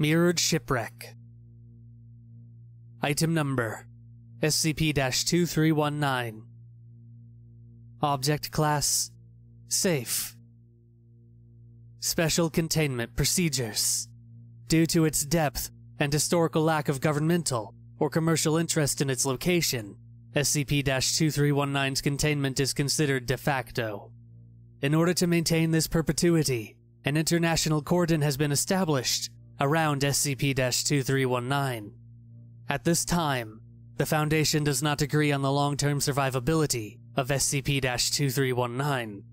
Mirrored Shipwreck. Item Number SCP 2319. Object Class Safe. Special Containment Procedures. Due to its depth and historical lack of governmental or commercial interest in its location, SCP 2319's containment is considered de facto. In order to maintain this perpetuity, an international cordon has been established around SCP 2319. At this time, the Foundation does not agree on the long term survivability of SCP 2319.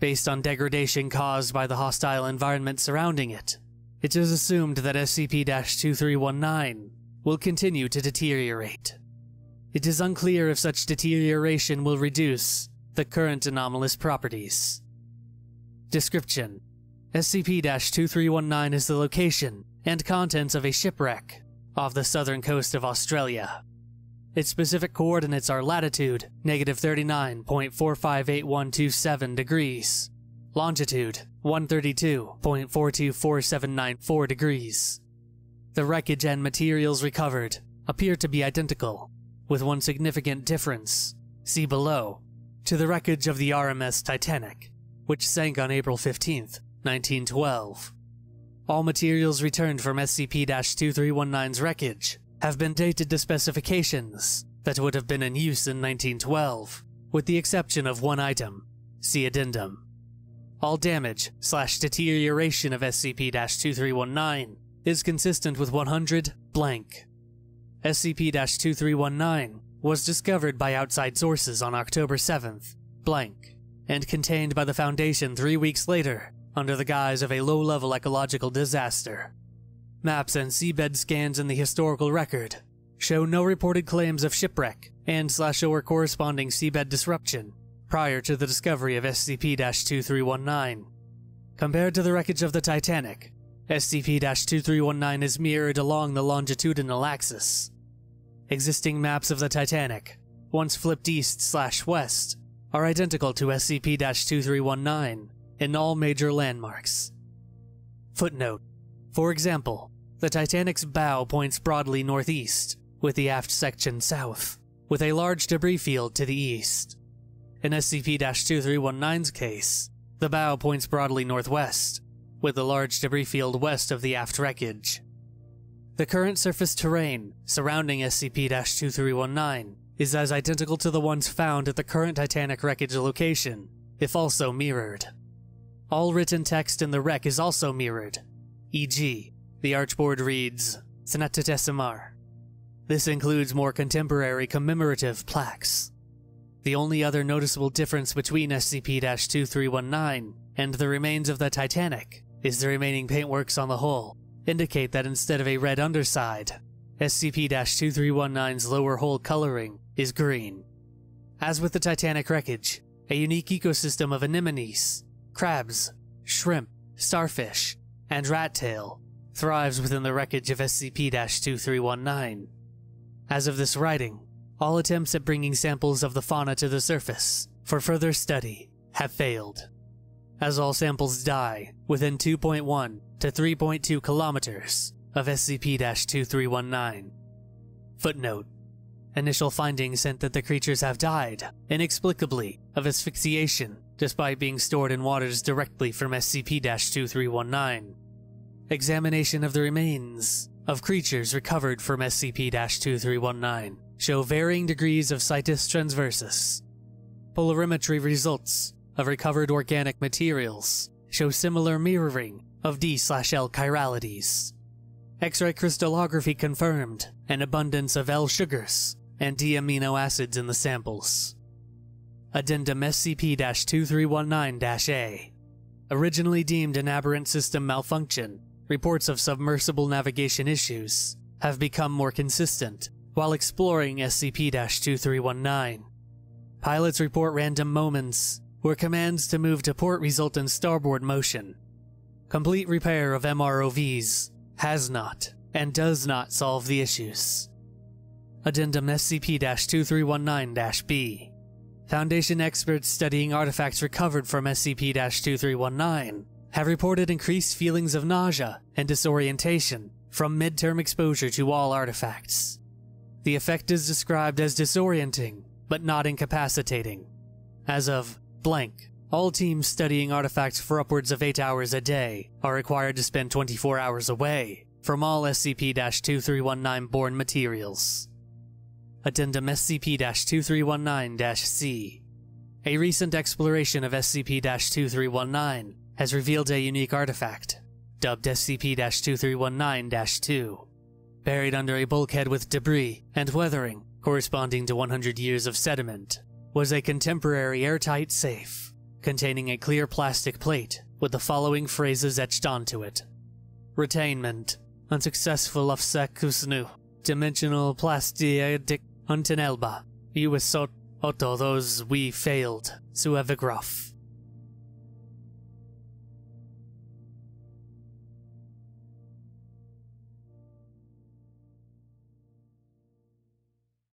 Based on degradation caused by the hostile environment surrounding it, it is assumed that SCP 2319 will continue to deteriorate. It is unclear if such deterioration will reduce the current anomalous properties. Description SCP 2319 is the location and contents of a shipwreck off the southern coast of Australia. Its specific coordinates are latitude negative 39.458127 degrees, longitude 132.424794 degrees. The wreckage and materials recovered appear to be identical, with one significant difference, see below, to the wreckage of the RMS Titanic, which sank on April 15, 1912. All materials returned from SCP 2319's wreckage have been dated to specifications that would have been in use in 1912, with the exception of one item. See addendum. All damage slash deterioration of SCP 2319 is consistent with 100 blank. SCP 2319 was discovered by outside sources on October 7th blank and contained by the Foundation three weeks later under the guise of a low level ecological disaster. Maps and seabed scans in the historical record show no reported claims of shipwreck and slash or corresponding seabed disruption prior to the discovery of SCP 2319. Compared to the wreckage of the Titanic, SCP 2319 is mirrored along the longitudinal axis. Existing maps of the Titanic, once flipped east slash west, are identical to SCP 2319 in all major landmarks. Footnote For example, the Titanic's bow points broadly northeast, with the aft section south, with a large debris field to the east. In SCP 2319's case, the bow points broadly northwest, with a large debris field west of the aft wreckage. The current surface terrain surrounding SCP 2319 is as identical to the ones found at the current Titanic wreckage location, if also mirrored. All written text in the wreck is also mirrored, e.g., the archboard reads Thanatetesimar. This includes more contemporary commemorative plaques. The only other noticeable difference between SCP 2319 and the remains of the Titanic is the remaining paintworks on the hull indicate that instead of a red underside, SCP 2319's lower hull coloring is green. As with the Titanic wreckage, a unique ecosystem of anemones, crabs, shrimp, starfish, and rat tail thrives within the wreckage of SCP 2319. As of this writing, all attempts at bringing samples of the fauna to the surface for further study have failed, as all samples die within 2.1 to 3.2 kilometers of SCP 2319. Footnote Initial findings hint that the creatures have died, inexplicably, of asphyxiation despite being stored in waters directly from SCP 2319. Examination of the remains of creatures recovered from SCP 2319 show varying degrees of situs transversus. Polarimetry results of recovered organic materials show similar mirroring of D/L chiralities. X-ray crystallography confirmed an abundance of L sugars and D amino acids in the samples. Addendum SCP 2319 A. Originally deemed an aberrant system malfunction, reports of submersible navigation issues have become more consistent while exploring SCP 2319. Pilots report random moments where commands to move to port result in starboard motion. Complete repair of MROVs has not and does not solve the issues. Addendum SCP 2319 B. Foundation experts studying artifacts recovered from SCP 2319 have reported increased feelings of nausea and disorientation from midterm exposure to all artifacts. The effect is described as disorienting, but not incapacitating. As of blank, all teams studying artifacts for upwards of 8 hours a day are required to spend 24 hours away from all SCP 2319 borne materials. Addendum SCP 2319 C. A recent exploration of SCP 2319 has revealed a unique artifact, dubbed SCP 2319 2. Buried under a bulkhead with debris and weathering corresponding to 100 years of sediment, was a contemporary airtight safe containing a clear plastic plate with the following phrases etched onto it Retainment, unsuccessful of sekusnu, Elba, plastic untenelba, usot otto oh, those we failed, suevigrof.